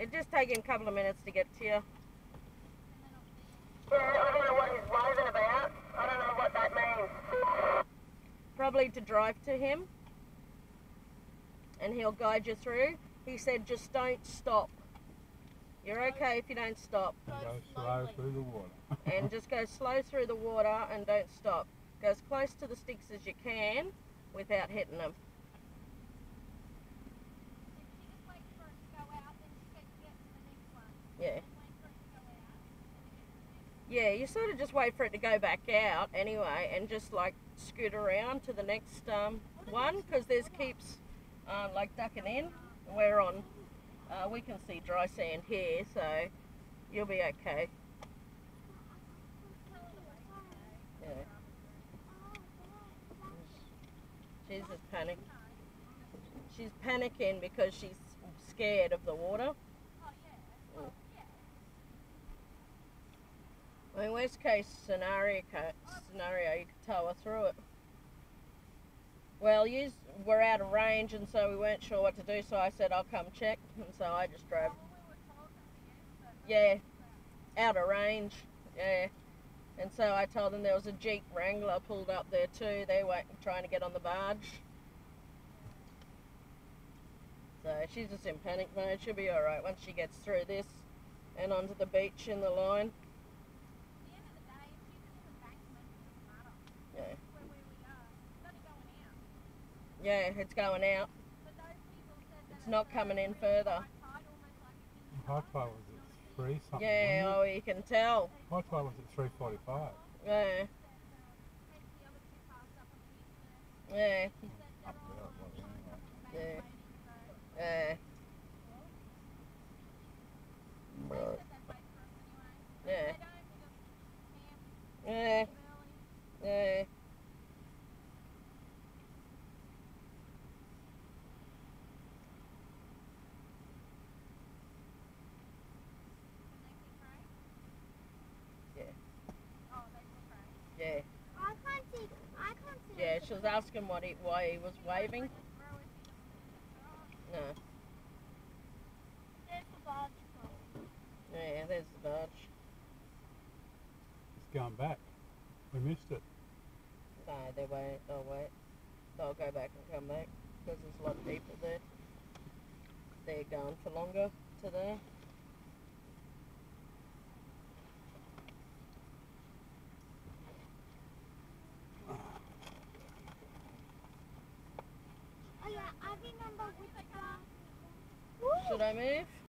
It just take him a couple of minutes to get to you. Yeah, I don't know what he's waving about. I don't know what that means. Probably to drive to him. And he'll guide you through. He said just don't stop. You're okay if you don't stop. Go slow through the water. and just go slow through the water and don't stop. Go as close to the sticks as you can without hitting them. Yeah. Yeah, you sort of just wait for it to go back out anyway and just like scoot around to the next um, one because there's keeps uh, like ducking in. We're on, uh, we can see dry sand here, so you'll be okay. Yeah. She's just. She's panicking because she's scared of the water. I mean, worst case scenario, scenario, you could tow her through it. Well, you were out of range, and so we weren't sure what to do. So I said I'll come check, and so I just drove. Yeah, out of range. Yeah, and so I told them there was a Jeep Wrangler pulled up there too. They were trying to get on the barge. So she's just in panic mode. She'll be all right once she gets through this and onto the beach in the line. Yeah. Yeah, it's going out. It's not coming in further. High tide was at three something. Yeah, oh, you can tell. High tide was at three forty-five. Yeah, Up there it was anyway. yeah, yeah, yeah, yeah, yeah. Yeah, I can't see. I can't see. yeah. She was asking what he, why he was waving. No. There's the barge. Yeah, there's the barge. It's going back. We missed it. No, they won't. They'll wait. They'll go back and come back because there's a lot of people there. They're going for longer today. Oh yeah, I remember which one. Should I move?